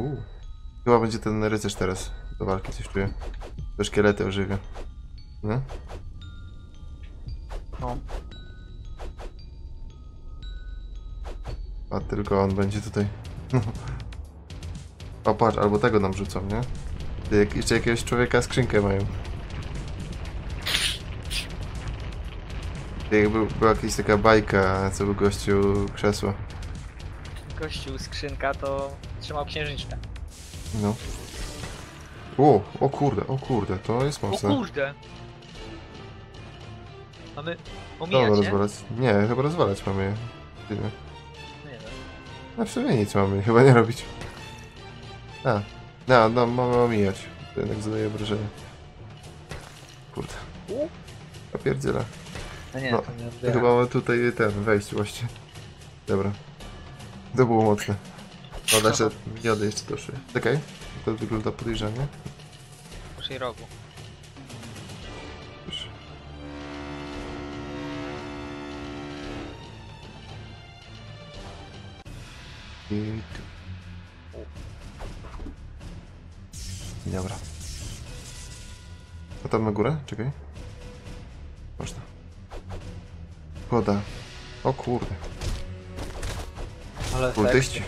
Uuu. Chyba będzie ten rycerz teraz do walki, coś czuję. To szkielety ożywia. Nie? No. A tylko on będzie tutaj. O patrz, albo tego nam rzucą, nie? Jak, jeszcze jakiegoś człowieka skrzynkę mają. Jakby była jakaś taka bajka, co by gościu krzesło. Gościu, skrzynka to trzymał księżniczkę. No. O, o kurde, o kurde, to jest O mocne. kurde! Mamy Dobra, omijać, nie? rozwalać. Nie, chyba rozwalać mamy je. Nie. Wiem. No w sumie nic mamy chyba nie robić. A, no, no mamy omijać. To jednak zadaje wrażenie. Kurde, pierdzielę. No nie, No, to nie To odbiera. chyba mamy tutaj ten, wejść właśnie. Dobra. To było mocne. O, nasze miniony jeszcze doszły. Czekaj, to wygląda podejrzanie. Przy rogu. Już. I tu. Dobra. A tam na górę? Czekaj. Można. Woda. O kurde. Ale Kultyści.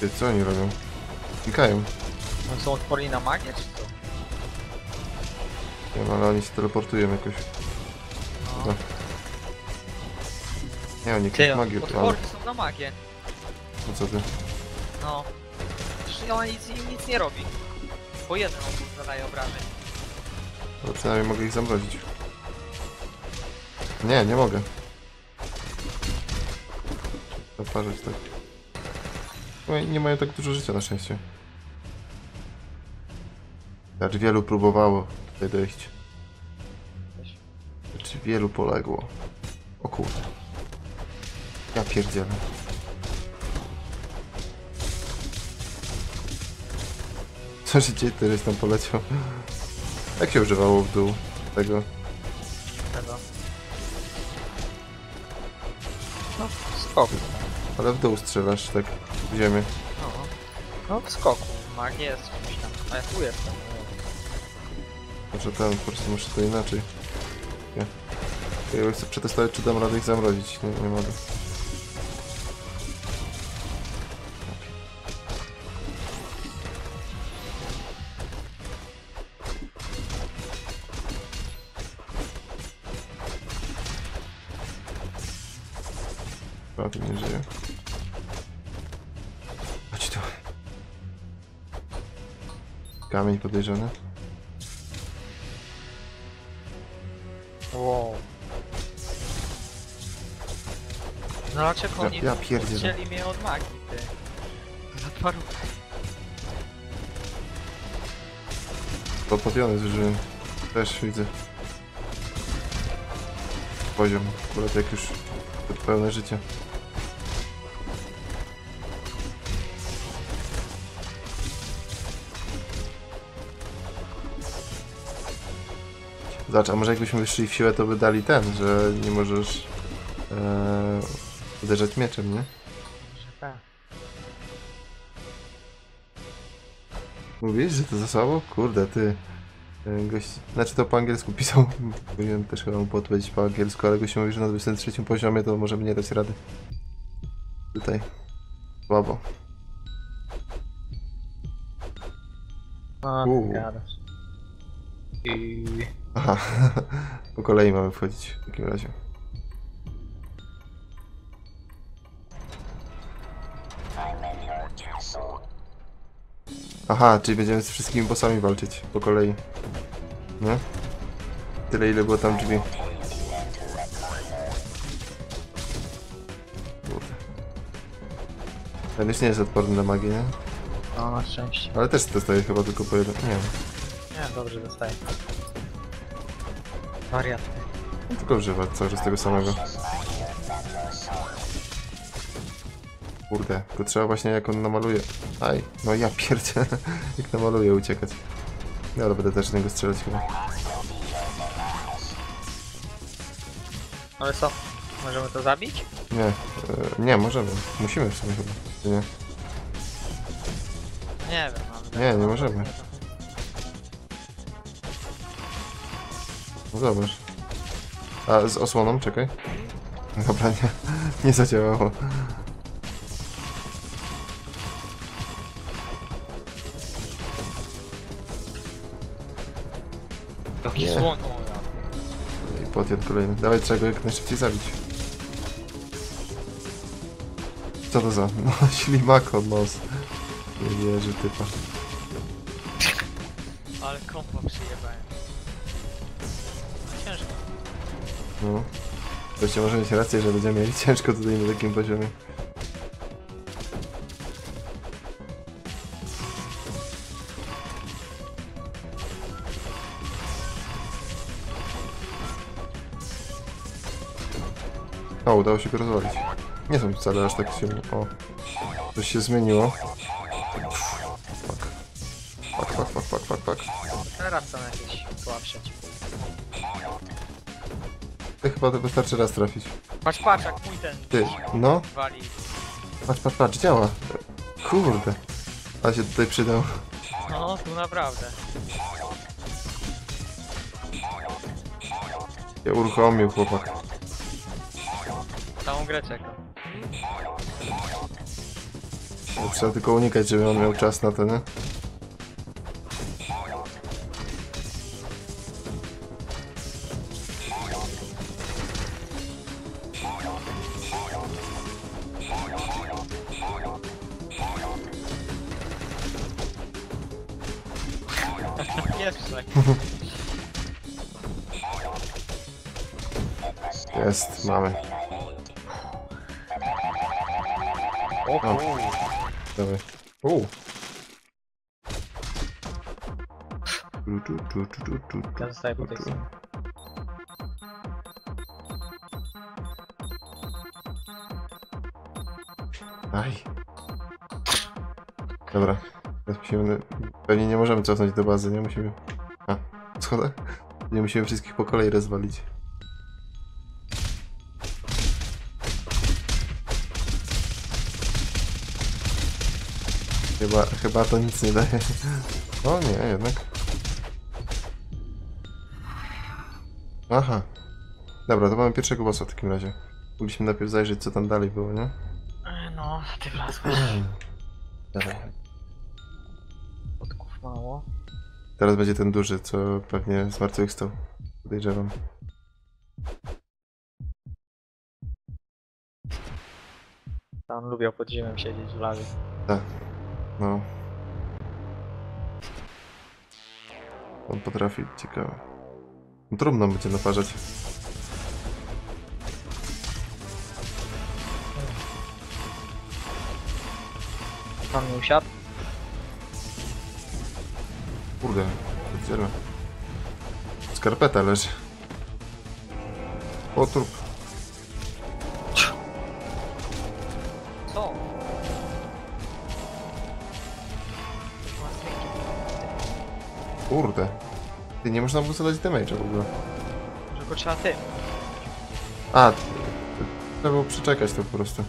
Ty, co oni robią? Klikają. One są odporni na magię, czy co? Nie wiem, ale oni się teleportują jakoś. No. No. Nie, oni jakąś magię tu, ale... odporni są na magię. No co ty? No. Przecież ona nic, nic nie robi. Po ogół zadaje obrażeń. Ale przynajmniej mogę ich zamrozić. Nie, nie mogę. Zaparzyć tak. No nie mają tak dużo życia na szczęście. Znaczy wielu próbowało tutaj dojść. Znaczy wielu poległo. O kurde. Ja pierdzielę. Co się dzieje, teraz tam poleciał? Jak się używało w dół tego? Tego. No, w skoku. Ale w dół strzelasz, tak w ziemię. No. No, w skoku. Magia jest czymś tam. A ja tu jestem. Może ten, po prostu muszę to inaczej. Nie. Ja chcę przetestować, czy dam radę ich zamrozić. Nie, nie mogę. Kamień podejrzany. Wow. No dlaczego Ja- oni ja pierdzielę. odcięli mnie od magii, ty? Za paru... Podpationy zużyłem. Też widzę. Poziom. Akurat jak już pełne życie. Zobacz, a może jakbyśmy wyszli w siłę, to by dali ten, że nie możesz e, uderzać mieczem, nie? Tak. Mówisz, że to za słabo? Kurde, ty. e, Gość, znaczy to po angielsku pisał. Powinienem też chyba mu podpowiedzieć po angielsku, ale gość mówi, że na 23 poziomie to możemy nie dać rady. Tutaj. Słabo. Uuu. gadasz. I... Aha. po kolei mamy wchodzić w takim razie. Aha, czyli będziemy z wszystkimi bossami walczyć po kolei. Nie? Tyle ile było tam drzwi. Ten już nie jest odporny na magię, nie? No, na szczęście. Ale też dostaje chyba tylko po jeden. Nie wiem. Nie, dobrze dostaję. Wariat. On tylko używa cały czas tego samego. Kurde, to trzeba właśnie jak on namaluje. Aj, no ja pierdzie. jak namaluje uciekać. No ale będę też z niego strzelać chyba. Ale co? Możemy to zabić? Nie, e, nie, możemy. Musimy w sumie chyba. Nie, Nie wiem. Nie, nie możemy. No zobacz. A z osłoną, czekaj. Dobra, nie, nie zadziałało. Jaki Nie. słon. I podjadł kolejny. Dawaj, trzeba go jak najszybciej zabić. Co to za? No, ślimako nos. Nie wierzy typa. No. Wreszcie może mieć rację, że będziemy mieli ciężko tutaj na takim poziomie. O, udało się go rozwalić. Nie są wcale aż tak silne. O. Coś się zmieniło. Chyba wystarczy raz trafić. Patrz, patrz, jak mój ten Ty, no. wali. Patrz, patrz, patrz, działa. Kurde. A się tutaj przydał. No, tu naprawdę. Ja uruchomił chłopak. Całą grę czekam. No, Trzeba tylko unikać, żeby on miał czas na to, nie? Ja zostaję po tej stronie. Aj. Dobra. Teraz musimy... Pewnie nie możemy cofnąć do bazy, nie? Musimy... A, schodzę? Nie musimy wszystkich po kolei rozwalić. Chyba, chyba to nic nie daje. O nie, jednak. Aha. Dobra, to mamy pierwszego bossa w takim razie. Mogliśmy najpierw zajrzeć, co tam dalej było, nie? E, No, ty wlazłeś. Dawaj. Podków mało. Teraz będzie ten duży, co pewnie zmartwychwstał. Podejrzewam. Tam lubią pod ziemią siedzieć w lawie. Tak. No. On potrafi, ciekawe. Trudno będzie naparzać. Pan nie usiadł? Kurde, pierdziele. Skarpeta leży. O, trup. Co? Kurde. Ty, nie można było zadać damage'a w ogóle. Go trzeba tym. A, trzeba było przeczekać to po prostu.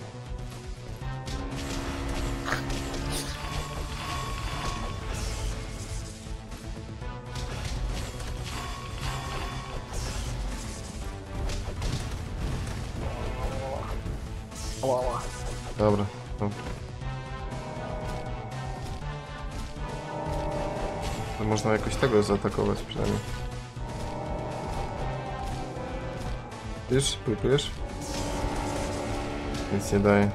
Tego zaatakować przynajmniej. Wiesz, próbujesz? Nic nie daje.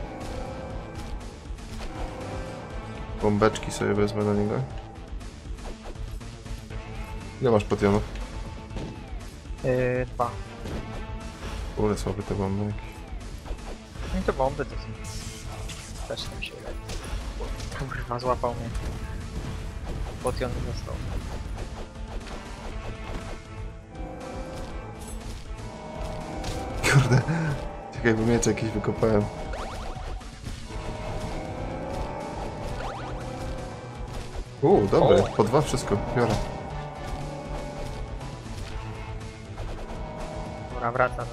Bombeczki sobie wezmę na niego. Ile masz potionów? Yy, dwa. Kurde, słabe te bomby jakieś. No i te bomby to są... Też tam się. Kurwa, złapał mnie. Potion został. kurde. Czekaj, bo miecz jakiś wykopałem. Uuu, dobry, po dwa wszystko, biorę. Dobra, wraca do.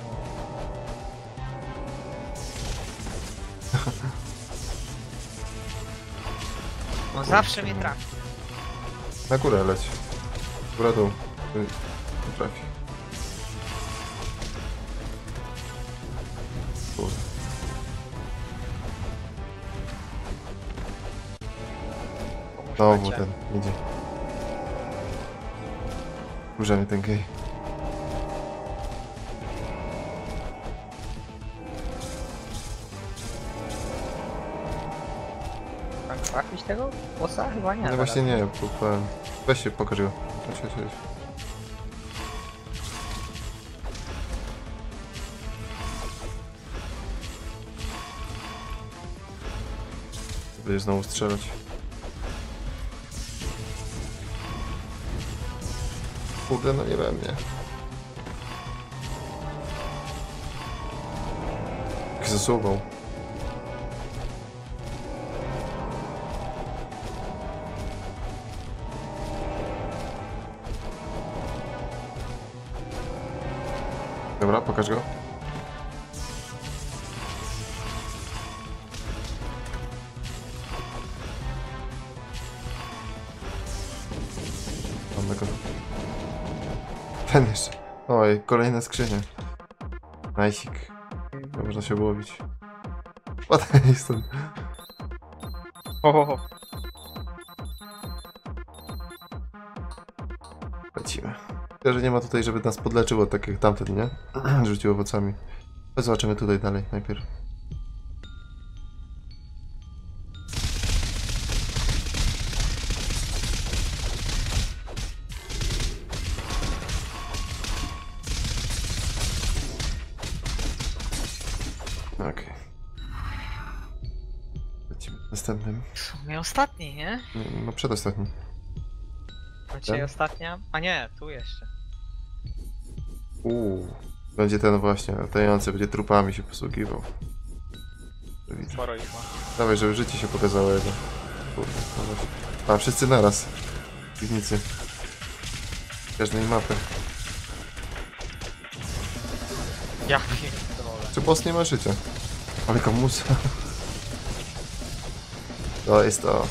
On zawsze mnie trafi. Na górę leć. Góra dół. Nie trafi. Znowu ten idzie. Kurza mnie ten gej. Tak, trafić tego? Bossa? Chyba nie. No właśnie nie, próbowałem. Weź się, pokaż go. Chodź, chodź, chodź. Będziesz znowu strzelać. Kurde, no nie we mnie. Jak zasuwał. Dobra, pokaż go. Oj, kolejna skrzynia. Najsik. Nie można się łowić. Ładny stąd. Ho, ho, ho. Lecimy. Tylko, że nie ma tutaj, żeby nas podleczyło, tak jak tamten, nie? Rzucił owocami. To zobaczymy tutaj dalej najpierw. Nie? No przedostatnim. A dzisiaj Ten? ostatnia? A nie, tu jeszcze. Uuu. Będzie ten właśnie, latający, będzie trupami się posługiwał. To Widzę. Sporo ich ma. Dawaj, żeby życie się pokazało jego. Kurde, no. A, wszyscy naraz. W piwnicy. Każdej mapy. Ja pierdolę. Czy boss nie ma życia? Ale komusa. To jest to.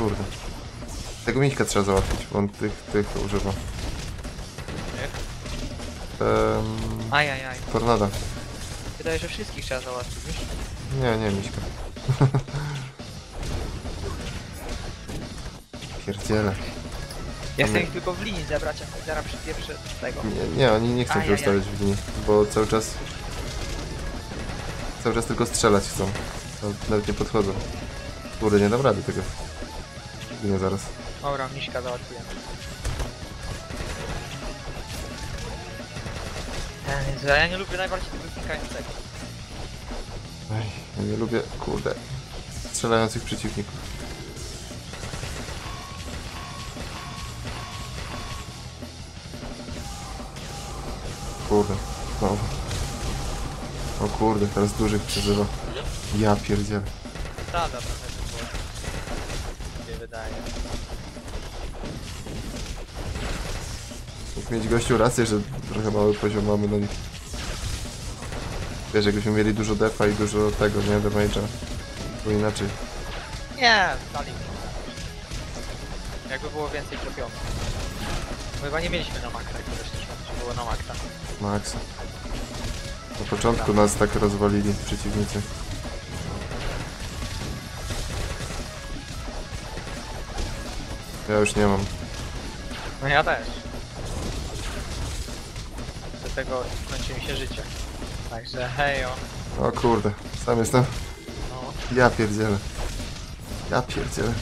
Kurde. Tego miśka trzeba załatwić, bo on tych, tych używa. Um, Ajajaj. tornada. Wydaje, że wszystkich trzeba załatwić, wiesz? Nie, nie, miśka. Pierdziele. Ja chcę ich tylko w linii zebrać, a zaraz przypieprzę tego. Nie, nie, oni nie chcą się ustawiać w linii, bo cały czas... Cały czas tylko strzelać chcą. Nawet nie podchodzą. Kurde, nie dam rady tego. Nie zaraz. Dobra, miśka załatwiłem. Jest, ja nie lubię najbardziej tego znikającego. Ej, ja nie lubię, kurde, strzelających przeciwników. Kurde, znowu. O kurde, teraz dużych przeżywa. Ja pierdzielę. Trochę mieć gościu rację, że trochę mały poziom mamy na nich. Wiesz, jakbyśmy mieli dużo defa i dużo tego, nie? Damage'a. Bo inaczej. Nie, dali. Jakby było więcej tropionych. Chyba nie mieliśmy na maksa, jak było na maksa. Max. Na początku nas tak rozwalili przeciwnicy. Ja już nie mam. No ja też. Do tego kończy mi się życie. Także hejo. O kurde, sam jestem. No. Ja pierdzielę. Ja pierdzielę.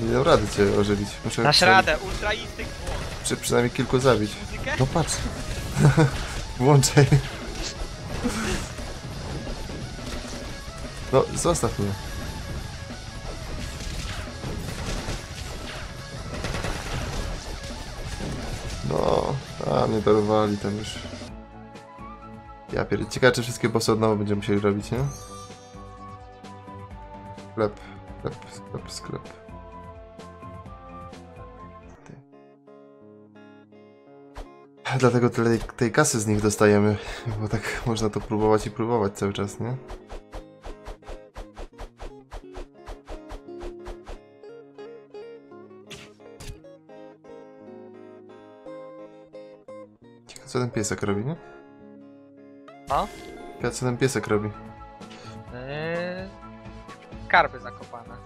Nie dam rady cię ożywić. Muszę Dasz radę, ultra instynkt włącz. Muszę przynajmniej kilku zabić. Muzykę? No patrz. Włączaj. No, zostaw mnie. A mnie dorwali tam już. Ja pierd... Ciekawe, czy wszystkie bossy od nowa będziemy musieli robić, nie? Sklep, sklep, sklep, sklep. Dlatego tyle tej kasy z nich dostajemy, bo tak można to próbować i próbować cały czas, nie? Co ten piesek robi, nie? No? Ciekawe co ten piesek robi. Yy... Karby zakopane.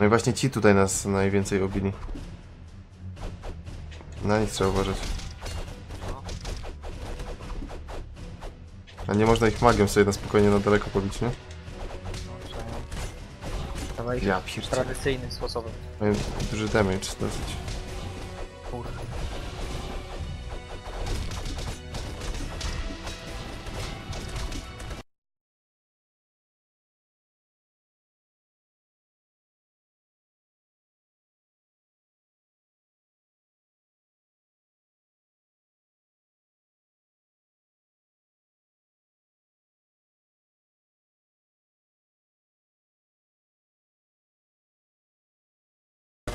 No i właśnie ci tutaj nas najwięcej obili. Na nich trzeba uważać. No. A nie można ich magią sobie na spokojnie na daleko pobić, nie? No, ich Ja tradycyjnym sposobem. Mają duży damage dosyć.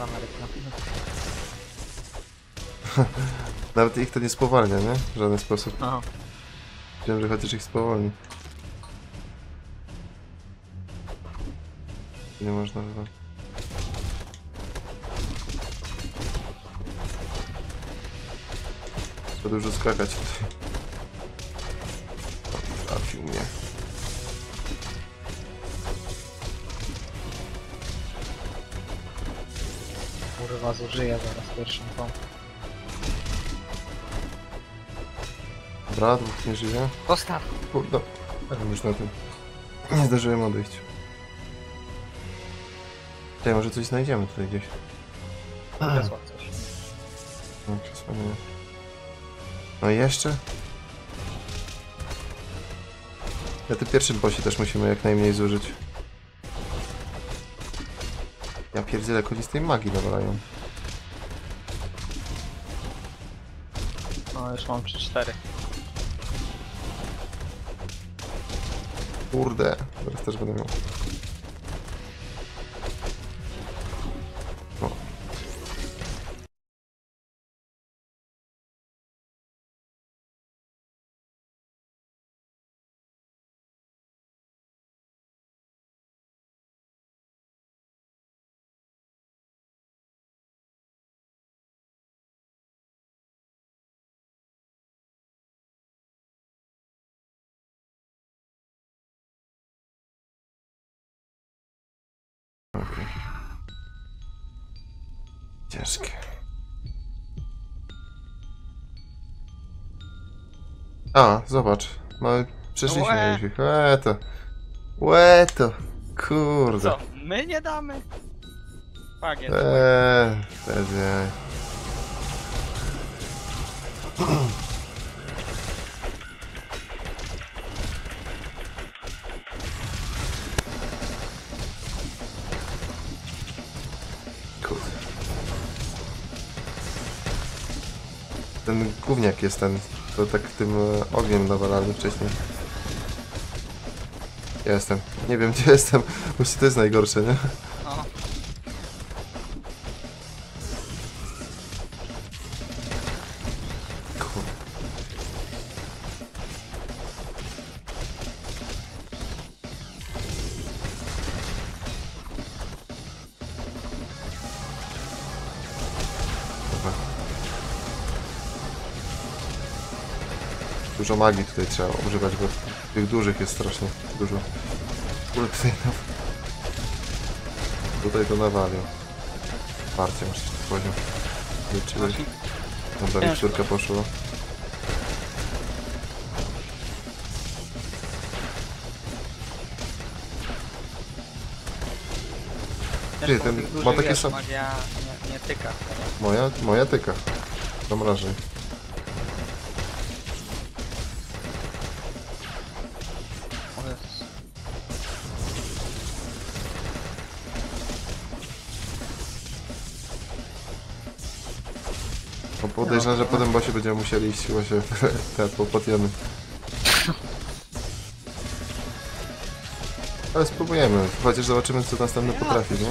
Ameryka. Nawet ich to nie spowalnia, nie? W żaden sposób. No. Wiem, że chociaż ich spowolni. Nie można chyba. To dużo skakać tutaj. Trafił mnie. Kurwa, zużyję zaraz pierwszą tą. Dobra, dwóch nie żyje. Postaw! Kurde. Już na tym. Nie zdążyłem odejść. Tutaj może coś znajdziemy tutaj gdzieś. Coś. No, krzesła nie. No i jeszcze? Na tym pierwszym bosie też musimy jak najmniej zużyć. Ja pierdzielę, jak oni z tej magii nawalają. No już mam 3-4. Kurde, teraz też będę miał. A, zobacz. Mamy... Przeszliśmy Łe. ich. Łe to. Łe to. Kurde. Co? My nie damy? Pagiet. Eee, wtedy. Ten gówniak jest ten, to tak tym e, ogniem nawalali wcześniej. Ja Jestem. Nie wiem gdzie jestem. Właśnie to jest najgorsze, nie? Magii tutaj trzeba używać, bo tych dużych jest strasznie dużo. Kurde, tutaj, to nawalił. Parcie masz poziom. Liczyłeś. Dobra, miksturka poszła. Ty, ten ma takie wiesz, sam- Magia nie, nie tyka. Moja, moja tyka. Zamrażaj. Podejrzewam, że po tym bosie będziemy musieli iść właśnie w te popotiony. Ale spróbujemy, chociaż zobaczymy co następny potrafi, nie?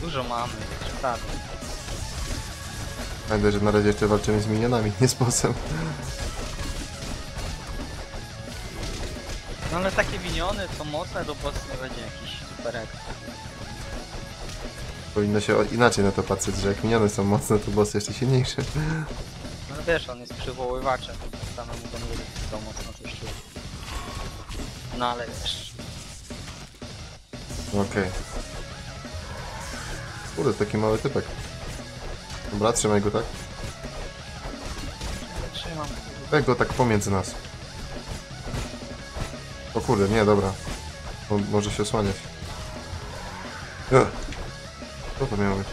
Dużo mamy, tak. Pamiętaj, że na razie jeszcze walczymy z minionami, nie z bossem. No ale takie miniony są mocne, to boss nie będzie jakiś super ekstra. Powinno się inaczej na to patrzeć, że jak miniony są mocne, to boss jeszcze silniejszy. No wiesz, on jest przywoływaczem, samemu go nie będzie to mocno coś. No ale wiesz, Okej. Kurde, taki mały typek. Dobra, trzymaj go tak. trzymam. Weź go tak pomiędzy nas. O kurde, nie, dobra. On może się osłaniać. Ugh. Co to miało być?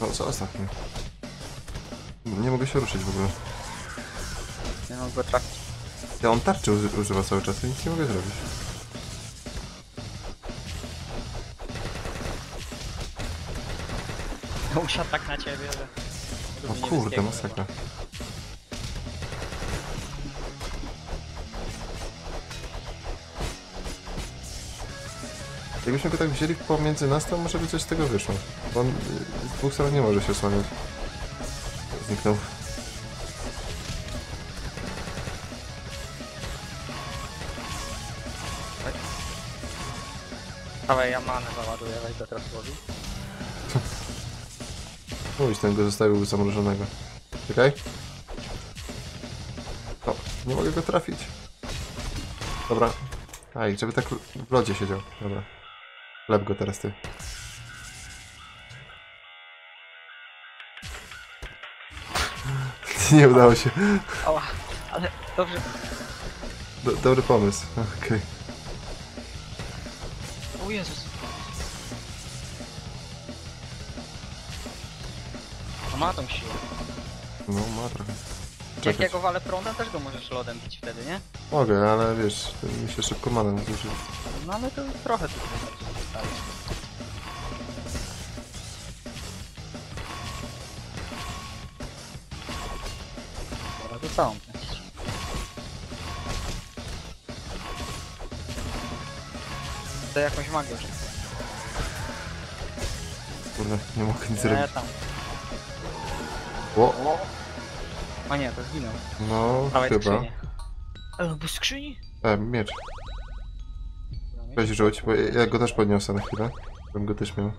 No, co ostatnio? Nie mogę się ruszyć w ogóle. Nie mogę go trafić. Ja on tarczy uży- używa cały czas, i nic nie mogę zrobić. Usiadł tak na ciebie, że... O lubi kurde, masakra. Jakbyśmy go tak wzięli pomiędzy nas, to może by coś z tego wyszło. Bo on y, z dwóch stron nie może się osłaniać. Zniknął. Dawaj, ja manę załaduję, go teraz łowi. Mówić, ten go zostawił zamrożonego. Czekaj. O, nie mogę go trafić. Dobra. Aj, żeby tak w lodzie siedział. Dobra. Lep go teraz ty. Nie udało się. Ała, ale dobrze. Do, dobry pomysł. Okej. O Jezus. No ma tą siłę. No, ma trochę. Jak ja go walę prądem, też go możesz lodem bić wtedy, nie? Mogę, ale wiesz, to mi się szybko manem zużył. No ale to trochę zostawić. Dobra, to całą. To jakąś magię rzucę. Kurde, nie mogę nic Nie, zrobić. tam. O, O nie, to zginął. no, Dawaj chyba. skrzynię. Ale bez skrzyni? E, miecz. Weź rzuć, bo ja go też podniosę na chwilę. Bym go też miał.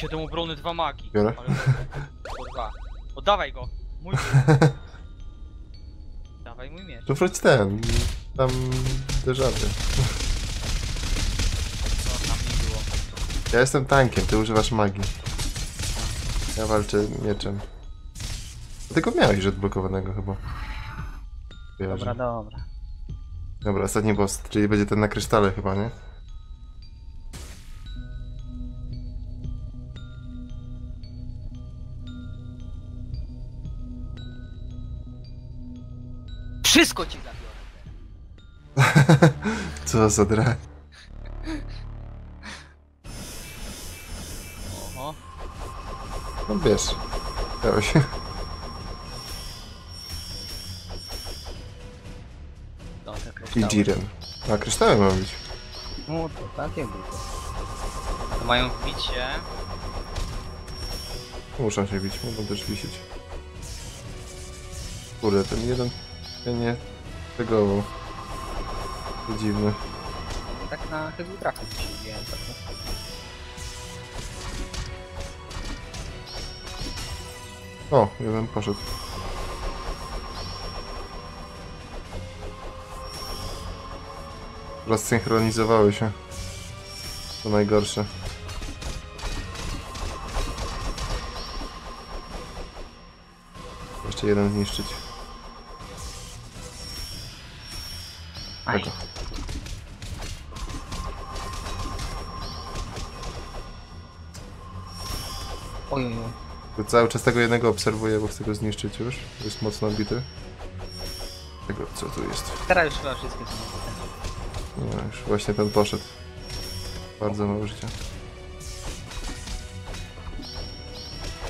Siedem obrony, dwa magi. Biorę. Ale dwa. Oddawaj go. Mój Dawaj mój miecz. To wróć ten. Tam deżawy. Co tam nie było. Ja jestem tankiem, ty używasz magii. Ja walczę mieczem. Tego miałeś odblokowanego chyba. Kojarzę. Dobra, dobra. Dobra, ostatni boss, czyli będzie ten na krysztale chyba, nie? Wszystko ci zabiorę. Co za dra. Oho. No wiesz. Miałeś. I kryształy. Jiren. A kryształy ma być. No to takie było. To mają wbić się. Muszą się bić, mogą też wisieć. Kurde, ten jeden... Ten nie... Tego... To dziwny. Tak na chybu trafił się wbiłem. Tak. O, jeden poszedł. Rozsynchronizowały się. To najgorsze. Jeszcze jeden zniszczyć. Aj. Tego. Oj, oj, Cały czas tego jednego obserwuję, bo chcę go zniszczyć już. Jest mocno obity. Tego, co tu jest? Teraz już chyba wszystkie są. No, już właśnie ten poszedł. Bardzo mało życia.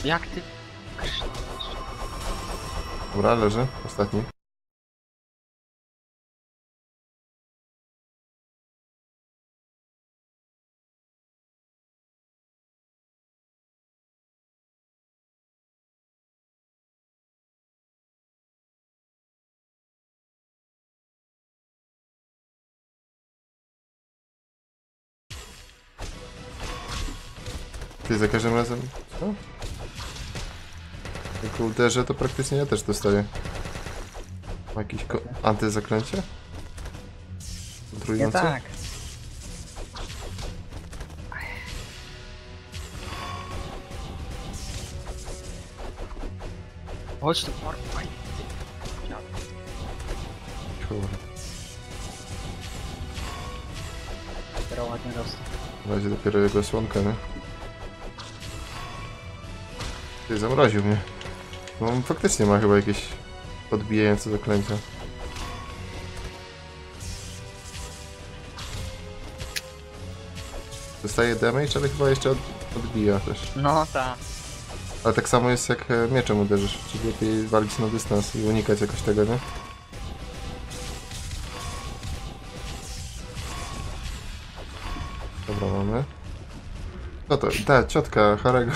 Jak ty? Dobra, leży. Ostatni. Za każdym razem... Co? Jak uderzę, to praktycznie ja też dostaję. Ma jakieś ko- antyzaklęcie? Nie Trójnocy? tak. Chodź tu, Mark. Aj. Kurde. Dopiero ładnie dostał. Na razie dopiero jego słonka, nie? Ty, zamroził mnie. No on faktycznie ma chyba jakieś odbijające zaklęcia. Dostaje damage, ale chyba jeszcze od, odbija też. No tak. Ale tak samo jest jak e, mieczem uderzysz, czyli lepiej walić na dystans i unikać jakoś tego, nie? Dobra, mamy. Co to? Ta, ciotka Harego.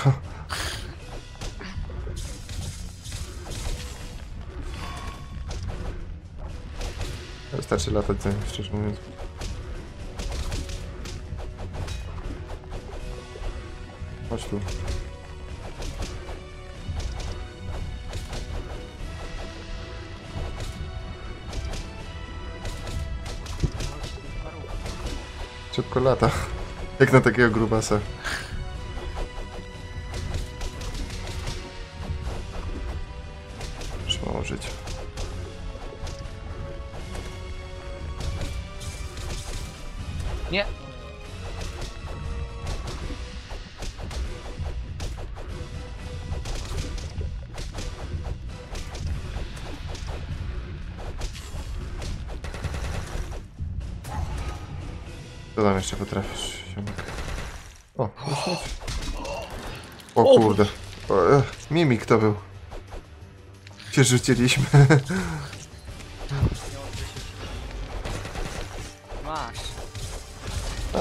Wystarczy latać za nim, szczerze mówiąc. Chodź tu. Szybko lata. Jak na takiego grubasa. Nie. Co tam jeszcze potrafisz, ziomek? O. O kurde. O, e, mimik to był. Się rzuciliśmy.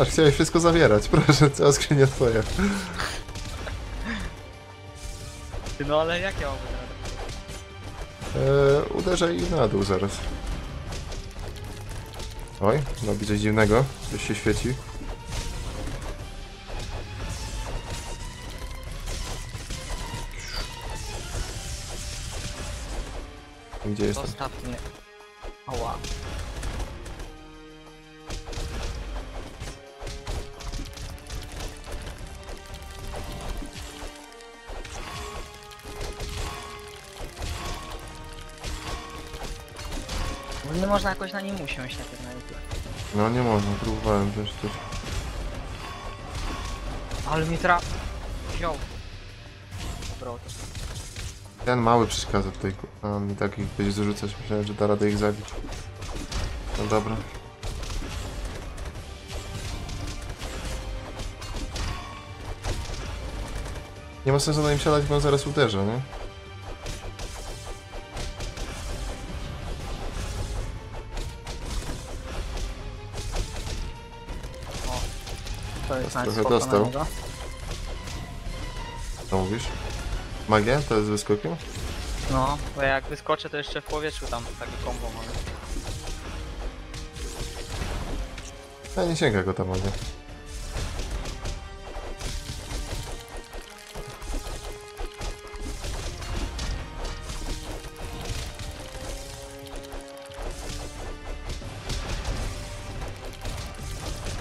Aż chciałeś wszystko zawierać. Proszę, cała skrzynia twoja. Ty no ale jak ja mam wygrać? E, uderzaj na dół zaraz. Oj, robi coś dziwnego. Coś się świeci. Gdzie jestem? Zostaw mnie. Można jakoś na nim usiąść na pewno. No nie można, próbowałem też coś. Ale mi tra... Wziął. Dobra, to Ten mały przeszkadza tutaj. A on i tak ich będzie zrzucać. Myślałem, że da radę ich zabić. No dobra. Nie ma sensu na nim siadać, bo on zaraz uderza, nie? Trochę dostał. Co mówisz? Magia? To jest wyskokiem? No, bo jak wyskoczę to jeszcze w powietrzu tam takie combo mam. Ja nie sięga go ta magia.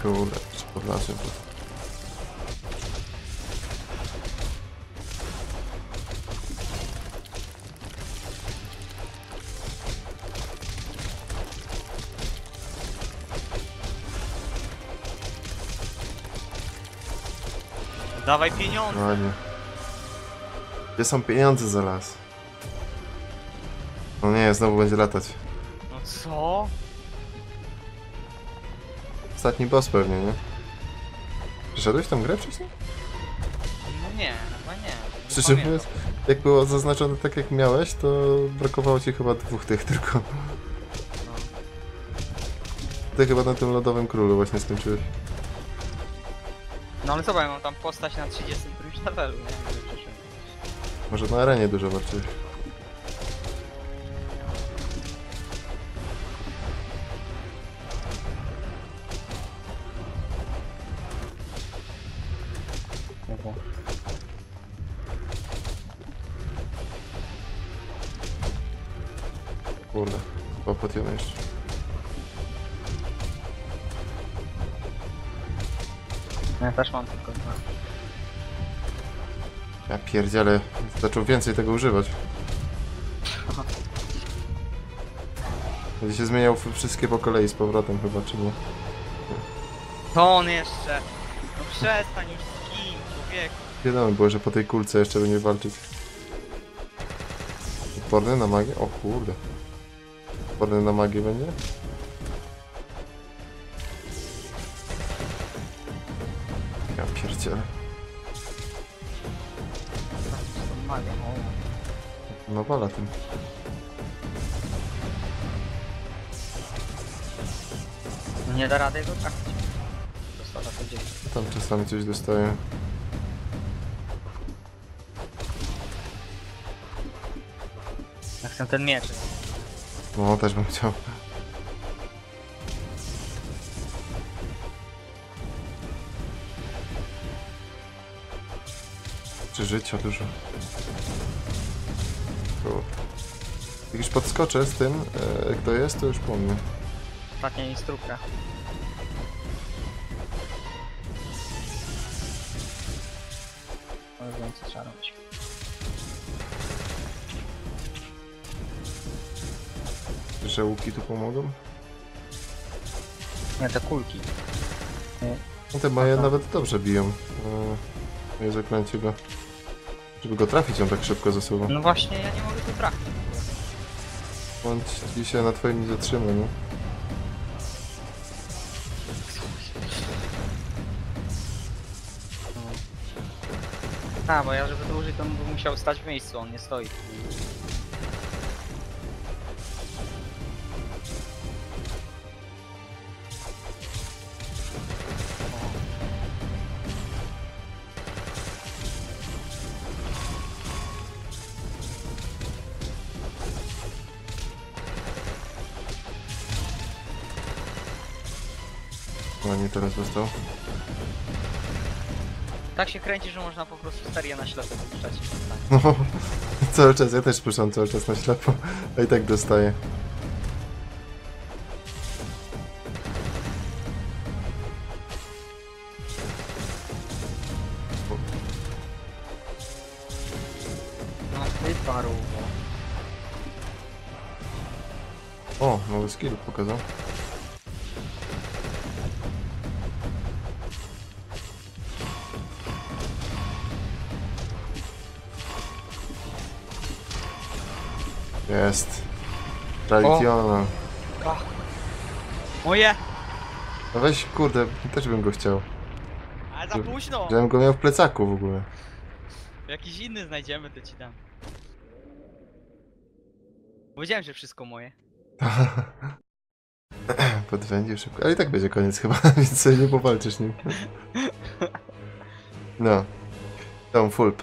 Kurde, czy Dawaj pieniądze! Ładnie. Gdzie są pieniądze za las? No nie, znowu będzie latać. No co? Ostatni boss pewnie, nie? Przeszedłeś tą grę wcześniej? No nie, chyba nie. pamiętam. mówiąc, jak było zaznaczone tak jak miałeś, to brakowało ci chyba dwóch tych tylko. No. Ty chyba na tym lodowym królu właśnie skończyłeś. No ale zobacz, mam tam postać na 30 którymś levelu, nie? Może na arenie dużo walczyłeś. Ja też mam tylko dwa. Ja pierdzielę, zaczął więcej tego używać. Będzie się zmieniał wszystkie po kolei z powrotem chyba, czy nie? To on jeszcze! No przestań już z kim, człowieku. Wiadomo było, że po tej kulce jeszcze będzie walczyć. Odporny na magię? O kurde. Odporny na magię będzie? O. No wala tym. Nie da rady go trafić. Dostała to dzieci. Tam czasami coś dostaję. Ja chcę ten miecz. No też bym chciał. Życia dużo? Jak już podskoczę z tym, e, kto jest, to już po mnie. Ostatnia instrukcja. Ale wiem co trzeba robić. Że łuki tu pomogą? Nie, te kulki. No te moje nawet dobrze biją. E, moje zaklęcie go. Żeby go trafić, on tak szybko zasuwa. No właśnie, ja nie mogę tu trafić. On ci się na twoim nie zatrzyma, nie? A, bo ja żeby to użyć, to bym musiał stać w miejscu, on nie stoi. Teraz dostał. Tak się kręci, że można po prostu serię na ślepę wypuszczać. No, cały czas, ja też puszczam cały czas na ślepo, a i tak dostaję. Jest. Traditiona. Moje! No weź, kurde, też bym go chciał. Ale za późno! Żebym go miał w plecaku w ogóle. Jakiś inny znajdziemy, to ci dam. Powiedziałem, że wszystko moje. Podwędził szybko, ale i tak będzie koniec chyba, więc sobie nie powalczysz nim. No. Tom Fulp.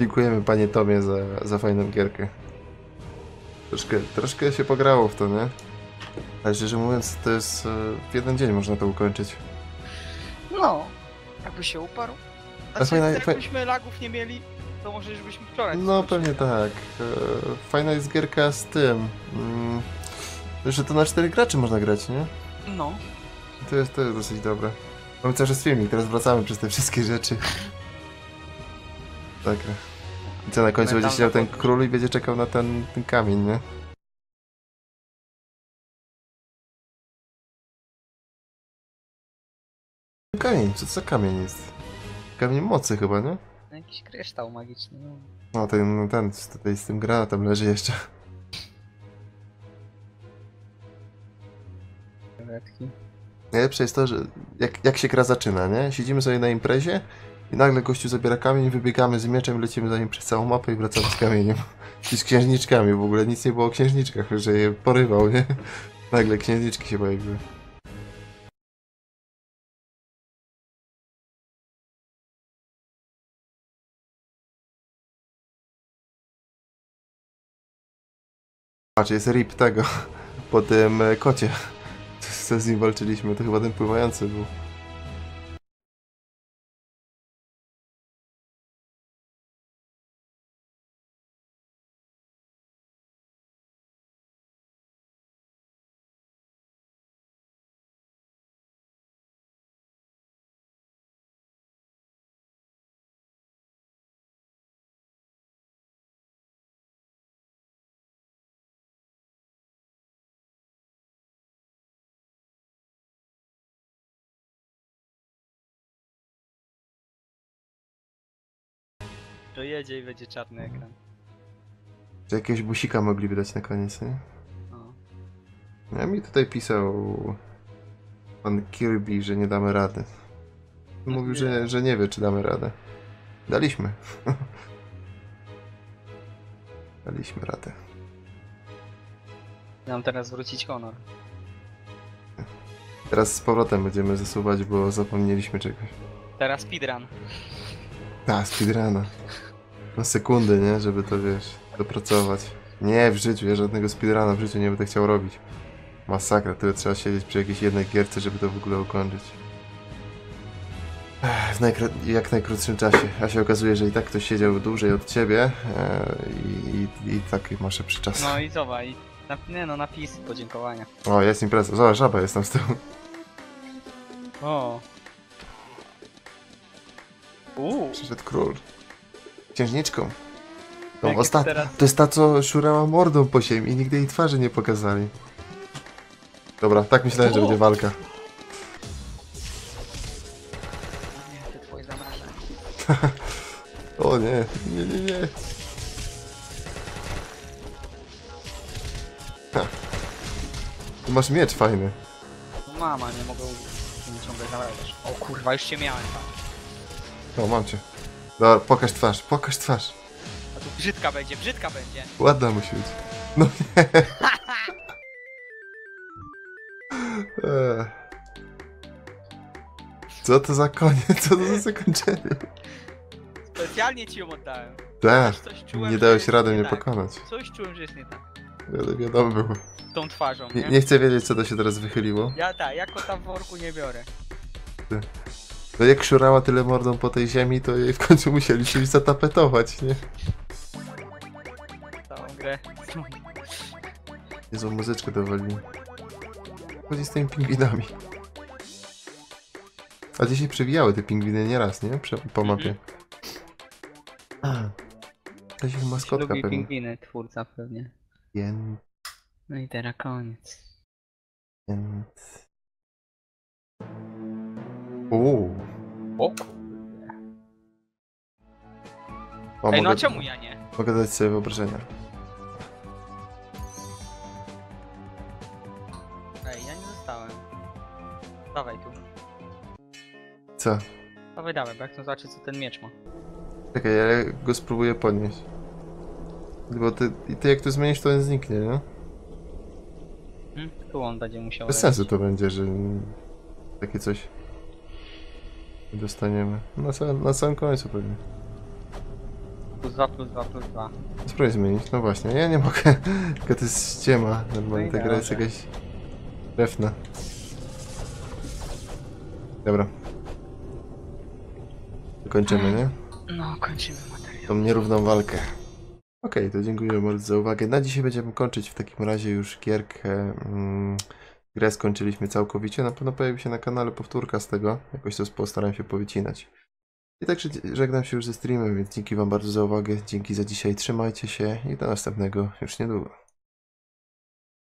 Dziękujemy panie Tomie za, za fajną gierkę. Troszkę, troszkę się pograło w to, nie? Ale szczerze mówiąc, to jest... e, W jeden dzień można to ukończyć. No, jakby się uparł. A Znaczy, fajna- fajna, faj- jakbyśmy lagów nie mieli, to może już byśmy wczoraj No pewnie tak. E, Fajna jest gierka z tym. Mm, że to na cztery graczy można grać, nie? No. To jest, to jest dosyć dobre. Mamy cały czas filmik, teraz wracamy przez te wszystkie rzeczy. Tak. I co na końcu będzie siedział ten król i będzie czekał na ten, ten kamień, nie? Kamień, co to za kamień jest? Kamień mocy chyba, nie? No, Jakiś kryształ magiczny, no. No ten, ten tutaj z tym granatem leży jeszcze. Najlepsze jest to, że jak, jak się gra zaczyna, nie? Siedzimy sobie na imprezie i nagle gościu zabiera kamień, wybiegamy z mieczem, lecimy za nim przez całą mapę i wracamy z kamieniem. I z księżniczkami w ogóle, nic nie było o księżniczkach, że je porywał, nie? Nagle księżniczki się pojawiły. Patrz, jest rip tego, po tym e, kocie. Co z nim walczyliśmy, to chyba ten pływający był. Dojedzie i będzie czarny ekran. Czy jakiegoś busika mogliby dać na koniec, nie? No. Ja mi tutaj pisał pan Kirby, że nie damy rady. Mówił, że, że nie wie, czy damy radę. Daliśmy. Daliśmy radę. Nam teraz wrócić honor. Teraz z powrotem będziemy zasuwać, bo zapomnieliśmy czegoś. Teraz speedrun. Ta, speedruna. Na sekundy, nie? Żeby to, wiesz, dopracować. Nie, w życiu, ja żadnego speedruna w życiu nie będę chciał robić. Masakra, tyle trzeba siedzieć przy jakiejś jednej gierce, żeby to w ogóle ukończyć. W najkró- jak najkrótszym czasie. A się okazuje, że i tak ktoś siedział dłużej od ciebie e, i, i, i tak masz lepszy czas. No i zobacz, i na, nie no, napisy podziękowania. O, jest impreza. Zobacz, żaba jest tam z tyłu. O. Uuu. Przyszedł król. Księżniczką. Tą osta- To jest ta, co szurała mordą po ziemi i nigdy jej twarzy nie pokazali. Dobra, tak myślałem, że będzie walka. Ty. O nie, nie, nie, nie. Ha. Tu masz miecz fajny. Mama, nie mogę ty ciągle zamrażasz. O kurwa, już cię miałem tam. O, mam cię. Dobra, pokaż twarz, pokaż twarz. A tu brzydka będzie, brzydka będzie. Ładna musi być. No nie. Eee. Co to za koniec? Co to za zakończenie? Specjalnie ci ją oddałem. Tak, Coś czułem, nie że dałeś jest rady nie mnie tak. pokonać. Coś czułem, że jest nie tak. Wiadomo, wiadomo było. Tą twarzą, nie? Nie, nie chcę wiedzieć, co to się teraz wychyliło. Ja tak, ja kota w worku nie biorę. No jak szurała tyle mordą po tej ziemi, to jej w końcu musieli czymś zatapetować, nie? Całą grę. Jezu, muzyczkę dowolili. Chodzi z tymi pingwinami. A dzisiaj przewijały te pingwiny nieraz, nie? Prze po mapie. To się maskotka Lubi pewnie. pingwiny, twórca pewnie. Jen, No i teraz koniec. jen. Uuu. O O, Ej, no mogę, czemu ja nie? mogę dać sobie wyobrażenia. Ej, ja nie zostałem. Dawaj tu. Co? Dawaj, dawaj, bo jak chcę zobaczyć co ten miecz ma. Czekaj, ja go spróbuję podnieść. Bo ty, i ty jak to zmienisz, to on zniknie, nie? Hmm? Tu on będzie musiał Bez lecieć. sensu to będzie, że takie coś dostaniemy. Na, samym- na samym końcu pewnie. Plus 2, plus 2, plus 2. Spróbuj zmienić, no właśnie, ja nie mogę. Tylko to jest ściema. Normalnie No ta gra jest jakaś trefna. Dobra. Kończymy, nie? No, kończymy materiał. Tą nierówną walkę. Okej, to dziękuję bardzo za uwagę. Na dzisiaj będziemy kończyć w takim razie już gierkę. Mm, grę skończyliśmy całkowicie. Na pewno pojawi się na kanale powtórka z tego. Jakoś to postaram się powycinać. I także żegnam się już ze streamem, więc dzięki wam bardzo za uwagę. Dzięki za dzisiaj. Trzymajcie się i do następnego już niedługo.